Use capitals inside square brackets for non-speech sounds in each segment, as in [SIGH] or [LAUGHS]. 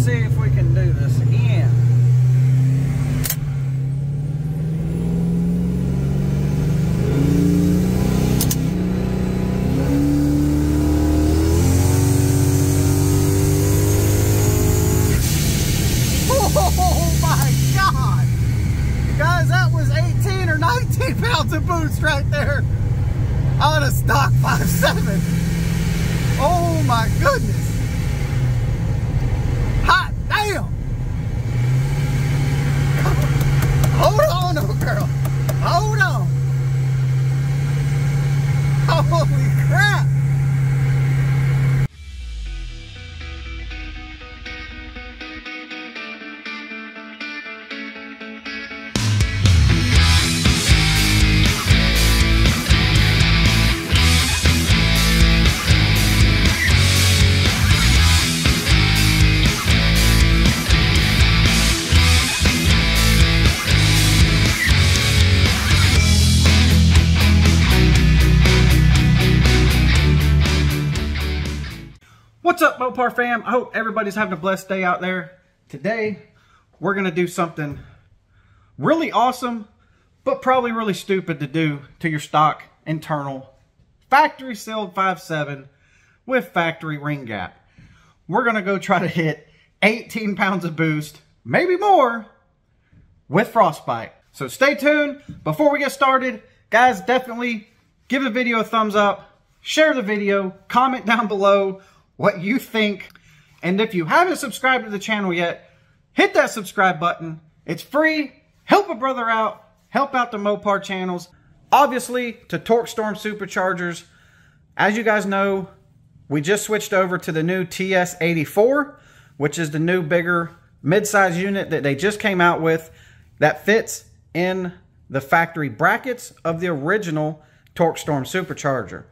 see if we can do this again. [LAUGHS] Oh my God! Guys, that was 18 or 19 pounds of boost right there on a stock 5.7. Oh my goodness. Hot damn. Hold on, What's up, Mopar fam? I hope everybody's having a blessed day out there. Today, we're going to do something really awesome, but probably really stupid to do to your stock internal factory sealed 5.7 with factory ring gap. We're going to go try to hit 18 pounds of boost, maybe more, with frostbite. So stay tuned. Before we get started, guys, definitely give the video a thumbs up, share the video, comment down below what you think. And if you haven't subscribed to the channel yet, hit that subscribe button. It's free. Help a brother out. Help out the Mopar channels. Obviously, to TorqStorm Superchargers. As you guys know, we just switched over to the new TS84, which is the new bigger mid-size unit that they just came out with that fits in the factory brackets of the original TorqStorm Supercharger.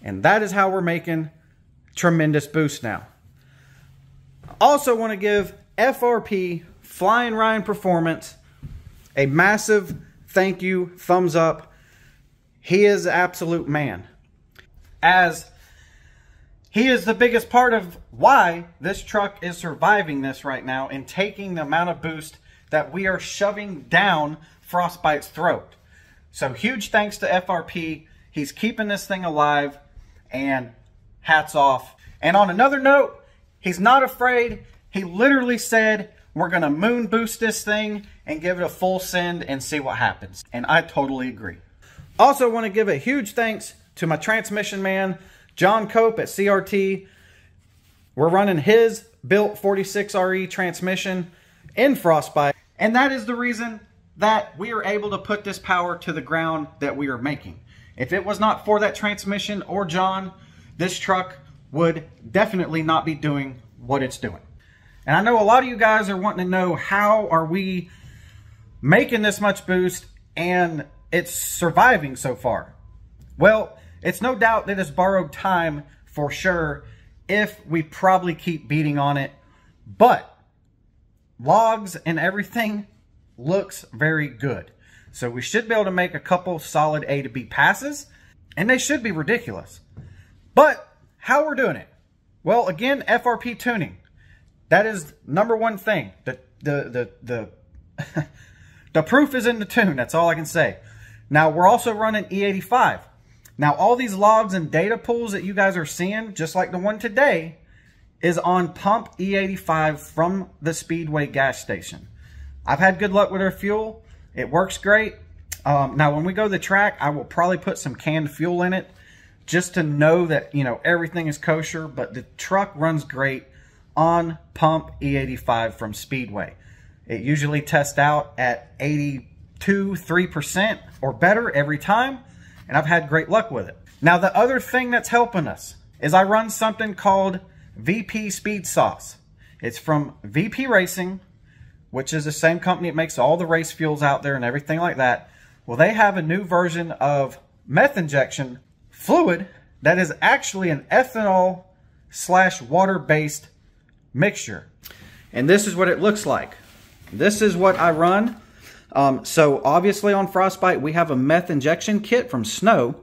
And that is how we're making tremendous boost now. Also want to give FRP Flying Ryan Performance a massive thank you, thumbs up. He is absolute man. As he is the biggest part of why this truck is surviving this right now and taking the amount of boost that we are shoving down Frostbite's throat. So huge thanks to FRP. He's keeping this thing alive and hats off. And on another note, he's not afraid. He literally said, we're going to moon boost this thing and give it a full send and see what happens. And I totally agree. Also want to give a huge thanks to my transmission man, John Cope at CRT. We're running his built 46RE transmission in Frostbite. And that is the reason that we are able to put this power to the ground that we are making. If it was not for that transmission or John, this truck would definitely not be doing what it's doing. And I know a lot of you guys are wanting to know how are we making this much boost and it's surviving so far. Well, it's no doubt that it's borrowed time for sure if we probably keep beating on it. But logs and everything looks very good. So we should be able to make a couple solid A to B passes and they should be ridiculous. But how we're doing it? Well, again, FRP tuning. That is number one thing. The the the the [LAUGHS] the proof is in the tune. That's all I can say. Now we're also running E85. Now all these logs and data pools that you guys are seeing, just like the one today, is on pump E85 from the Speedway gas station. I've had good luck with our fuel. It works great. Um, now when we go to the track, I will probably put some canned fuel in it just to know that, you know, everything is kosher, but the truck runs great on pump E85 from Speedway. It usually tests out at 82, 3% or better every time, and I've had great luck with it. Now, the other thing that's helping us is I run something called VP Speed Sauce. It's from VP Racing, which is the same company that makes all the race fuels out there and everything like that. Well, they have a new version of meth injection fluid that is actually an ethanol slash water-based mixture. And this is what it looks like. This is what I run. Um, so obviously on Frostbite, we have a meth injection kit from Snow.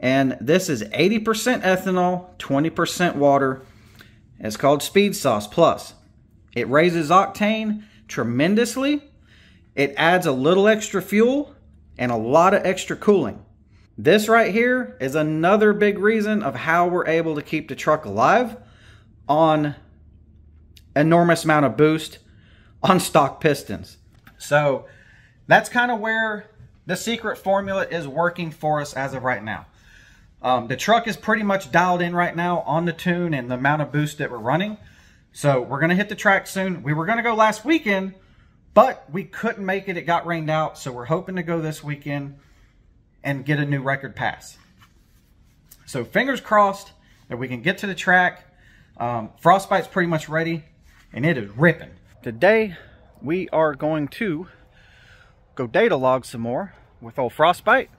And this is 80% ethanol, 20% water. It's called Speed Sauce Plus. It raises octane tremendously. It adds a little extra fuel and a lot of extra cooling. This right here is another big reason of how we're able to keep the truck alive on enormous amount of boost on stock pistons. So that's kind of where the secret formula is working for us as of right now. Um, the truck is pretty much dialed in right now on the tune and the amount of boost that we're running. So we're going to hit the track soon. We were going to go last weekend, but we couldn't make it. It got rained out. So we're hoping to go this weekend and get a new record pass. So fingers crossed that we can get to the track. Um, Frostbite's pretty much ready and it is ripping. Today we are going to go data log some more with old Frostbite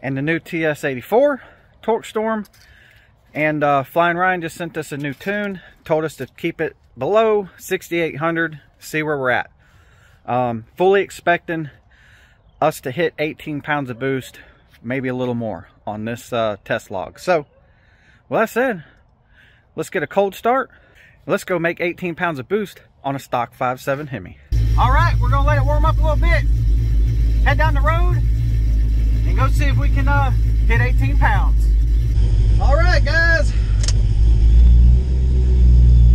and the new TS84 TorqStorm. And uh, Flying Ryan just sent us a new tune, told us to keep it below 6,800, see where we're at. Um, fully expecting us to hit 18 pounds of boost, maybe a little more on this uh, test log. So, well, that said, let's get a cold start. Let's go make 18 pounds of boost on a stock 5.7 Hemi. All right, we're gonna let it warm up a little bit. Head down the road and go see if we can uh, hit 18 pounds. All right, guys.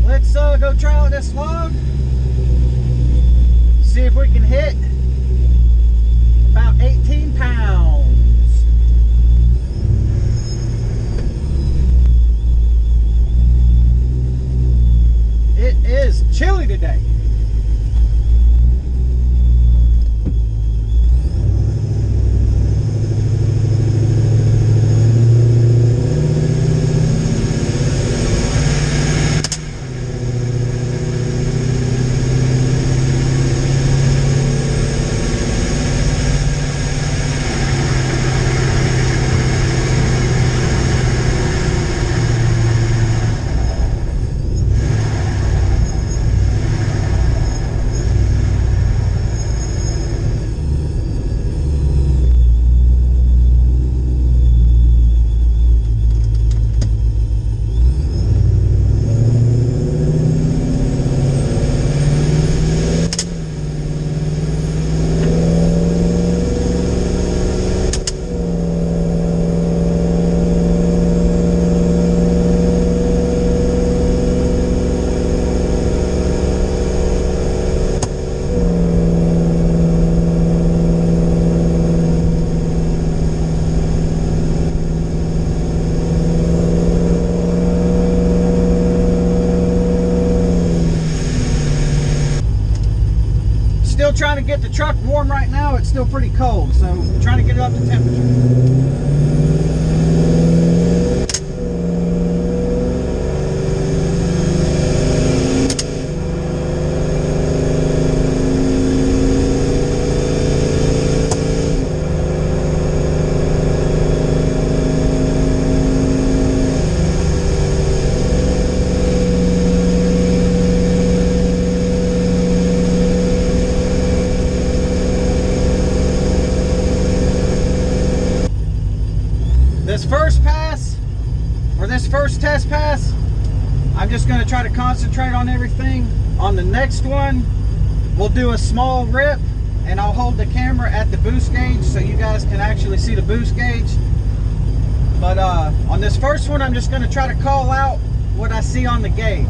Let's uh, go try out this log. See if we can hit about 18 pounds. It is chilly today. Still trying to get the truck warm right now. It's still pretty cold, so trying to get it up to temperature. This first pass, or this first test pass, I'm just gonna try to concentrate on everything. On the next one, we'll do a small rip and I'll hold the camera at the boost gauge so you guys can actually see the boost gauge. But uh, on this first one, I'm just gonna try to call out what I see on the gauge.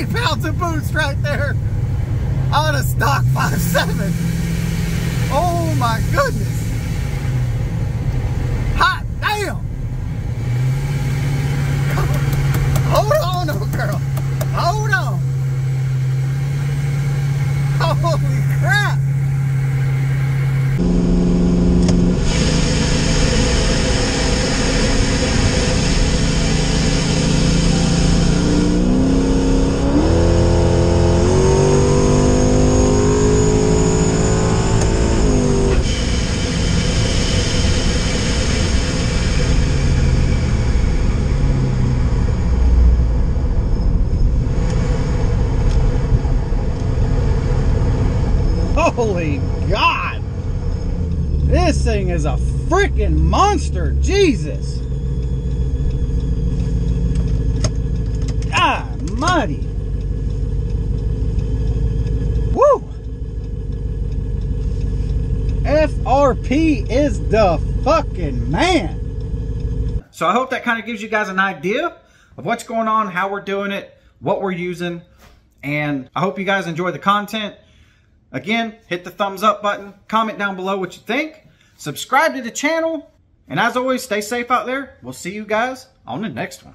20 pounds of boost right there on a stock 5.7. Oh my goodness. Hot damn. Hold on. Holy God! This thing is a freaking monster! Jesus! Ah, God, muddy! Woo! FRP is the fucking man! So I hope that kind of gives you guys an idea of what's going on, how we're doing it, what we're using, and I hope you guys enjoy the content. Again, hit the thumbs up button, comment down below what you think, subscribe to the channel, and as always, stay safe out there. We'll see you guys on the next one.